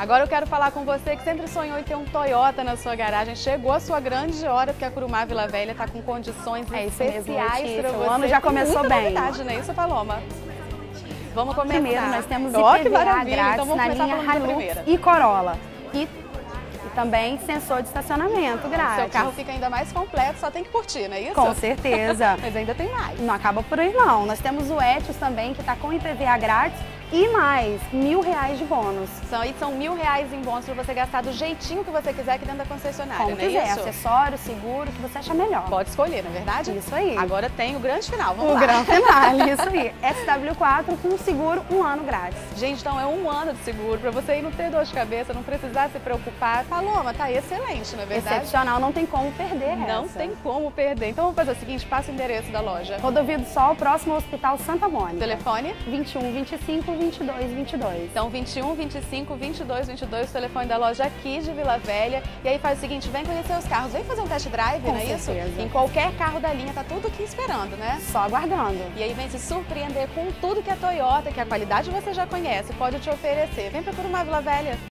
Agora eu quero falar com você que sempre sonhou em ter um Toyota na sua garagem. Chegou a sua grande hora, porque a Curumá Vila Velha está com condições é especiais para você. O ano já começou muita bem. Novidade, não é isso, Paloma? Vamos começar. Primeiro, nós temos oh, IPVA grátis então na linha Hilux e Corolla. E também sensor de estacionamento grátis. Seu carro fica ainda mais completo, só tem que curtir, não é isso? Com certeza. Mas ainda tem mais. Não acaba por aí não. Nós temos o Etios também, que está com IPVA grátis e mais mil reais de bônus. São, e são mil reais em bônus para você gastar do jeitinho que você quiser aqui dentro da concessionária, Como não é quiser, isso? acessório, seguro, o que você achar melhor. Pode escolher, não é verdade? Isso aí. Agora tem o grande final, vamos o lá. O grande final, isso aí. SW4 com seguro um ano grátis. Gente, então é um ano de seguro para você ir não ter dor de cabeça, não precisar se preocupar. Paloma, tá excelente, não é verdade? Excepcional, não tem como perder Não essa. tem como perder. Então vamos fazer o seguinte, passa o endereço da loja. Rodovia do Sol, próximo ao Hospital Santa Mônica. Telefone? 21 25 22 22. Então 21 25 22 22, o telefone da loja aqui de Vila Velha. E aí faz o seguinte, vem conhecer os carros, vem fazer um test drive, Com não é certeza. isso? Em qualquer carro da linha, tá tudo aqui esperando, né? Só aguardando. E aí vem se surpreender com tudo que a Toyota, que a qualidade você já conhece, pode te oferecer. Vem procurar uma Vila Velha.